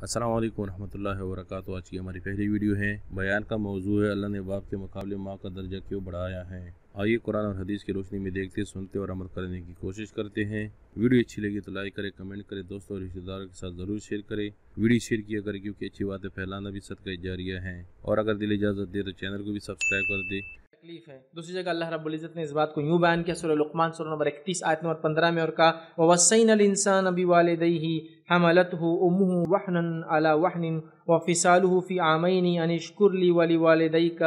السلام علیکم ورحمۃ اللہ وبرکاتہ۔ آج کی ہماری پہلی ویڈیو ہے۔ بیان کا موضوع ہے، اللہ نے باپ کے مقابلے ماں کا درجہ کیوں بڑھایا ہے؟ آئیے قرآن اور حدیث کی روشنی میں دیکھتے، سنتے اور عمل کرنے کی کوشش کرتے ہیں۔ ویڈیو اچھی لگی تو لائک کرے کمنٹ کرے دوستوں اور رشتہ داروں کے ساتھ ضرور شیئر کرے ویڈیو شیئر کیا کرے کیونکہ اچھی باتیں پھیلانا بھی صدقہ جاریہ ہے اور اگر دل اجازت دے تو چینل کو بھی سبسکرائب کر دے۔ تکلیف ہے۔ دوسری جگہ اللہ رب العزت نے اس بات کو یوں بیان کیا، سورہ لقمان، سورہ نمبر اکتیس، آیت نمبر پندرہ میں اور کہا وَوَسَّيْنَ الْإِنسَانَ بِوَالِدَيْهِ حَمَلَتْهُ أُمُّهُ وَحْنًا عَلَى وَحْنٍ وَفِصَالُهُ فِي عَامَيْنِ أَنِ اشْكُرْ لِي وَلِوَالِدَيْكَ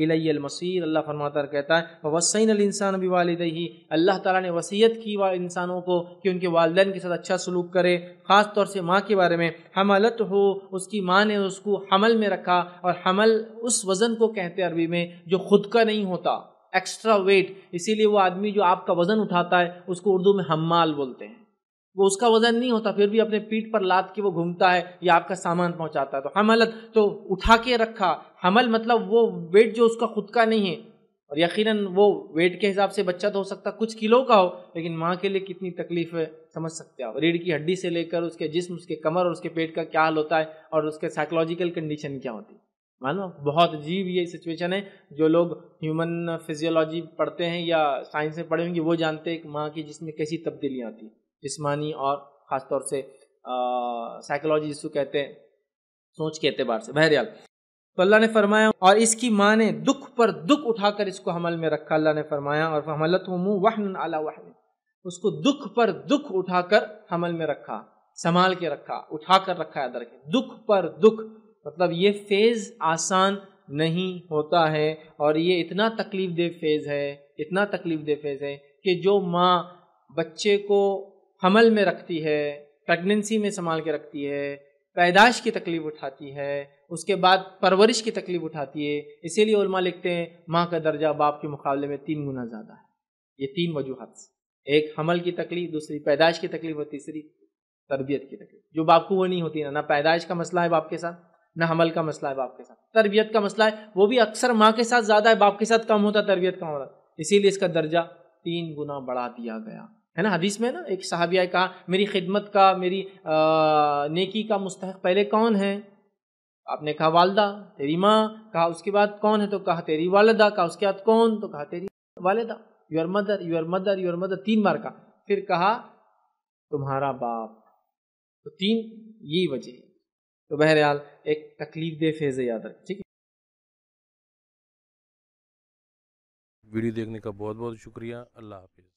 إِلَيَّ الْمَصِيرُ. اللہ فرماتا ہے کہتا ہے وَوَسَّيْنَ الْإِنسَانَ بِوَالِدَيْهِ، اللہ تعالیٰ نے وصیت کی انسانوں کو کہ ان کے والدین کے ساتھ اچھا سلوک کرے، خاص طور سے ماں کے بارے میں۔ حملت ہو اس کی ماں نے اس کو حمل میں رکھا اور حمل اس وزن کو کہتے عربی میں جو خود کا نہیں ہوتا ایکسٹرا ویٹ اسی لیے وہ آدمی جو آپ کا وزن اٹھاتا ہے، اس کو اردو میں حمال بولتے ہیں۔ وہ اس کا وزن نہیں ہوتا، پھر بھی اپنے پیٹ پر لاد کے وہ گھومتا ہے یا آپ کا سامان پہنچاتا ہے۔ تو حملت تو اٹھا کے رکھا۔ حمل مطلب وہ ویٹ جو اس کا خود کا نہیں ہے۔ اور یقیناً وہ ویٹ کے حساب سے بچہ تو ہو سکتا، کچھ کلو کا ہو، لیکن ماں کے لیے کتنی تکلیف ہے، سمجھ سکتے ہیں۔ ریڑھ کی ہڈی سے لے کر اس کے جسم، اس کے کمر اور اس کے پیٹ کا کیا حال ہوتا ہے اور اس کے سائیکلوجیکل کنڈیشن کیا ہوتی ہے۔ معلوم بہت عجیب یہ سچویشن ہے۔ جو لوگ ہیومن فزیولوجی پڑھتے ہیں یا سائنس میں پڑھے ہوں گے، وہ جانتے ہیں کہ ماں کی جس میں کیسی تبدیلیاں آتی ہیں۔ جسمانی اور خاص طور سے سائیکلوجی جس کو کہتے ہیں، سوچ کے اعتبار سے۔ بہرحال، تو اللہ نے فرمایا، اور اس کی ماں نے دکھ پر دکھ اٹھا کر اس کو حمل میں رکھا۔ اللہ نے فرمایا، اور حملت ہوں منہ وحن اعلیٰ وحن، اس کو دکھ پر دکھ اٹھا کر حمل میں رکھا، سنبھال کے رکھا، اٹھا کر رکھا ہے کے۔ دکھ پر دکھ مطلب یہ فیز آسان نہیں ہوتا ہے، اور یہ اتنا تکلیف دہ فیز ہے، اتنا تکلیف دہ فیز ہے کہ جو ماں بچے کو حمل میں رکھتی ہے پریگننسی میں سنبھال کے رکھتی ہے، پیدائش کی تکلیف اٹھاتی ہے، اس کے بعد پرورش کی تکلیف اٹھاتی ہے، اسی لیے علماء لکھتے ہیں ماں کا درجہ باپ کے مقابلے میں تین گنا زیادہ ہے۔ یہ تین وجوہات سے ایک، حمل کی تکلیف، دوسری، پیدائش کی تکلیف، اور تیسری، تربیت کی تکلیف۔ جو باپ کو وہ نہیں ہوتی نا نہ پیدائش کا مسئلہ ہے باپ کے ساتھ، نہ حمل کا مسئلہ ہے باپ کے ساتھ۔ تربیت کا مسئلہ ہے، وہ بھی اکثر ماں کے ساتھ زیادہ ہے، باپ کے ساتھ کم ہوتا، تربیت کم ہوتا۔ اسی لیے اس کا درجہ تین گنا بڑھا دیا گیا۔ ہے نا حدیث میں نا؟ ایک صحابیہ کہا، میری خدمت کا، میری نیکی کا مستحق پہلے کون ہے؟ آپ نے کہا، والدہ، تیری ماں۔ کہا، اس کے بعد کون ہے؟ تو کہا، تیری والدہ۔ کہا، اس کے بعد کون؟ تو کہا، تیری والدہ۔ Your mother your mother your mother تین بار کہا۔ پھر کہا، تمہارا باپ۔ تو تین یہی وجہ ہے۔ تو بہرحال ایک تکلیف دہ فیض یاد رکھ ٹھیک ہے؟ ویڈیو دیکھنے کا بہت بہت شکریہ۔ اللہ حافظ۔